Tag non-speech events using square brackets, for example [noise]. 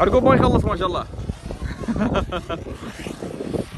عرقوب ما يخلص ما شاء الله. [laughs]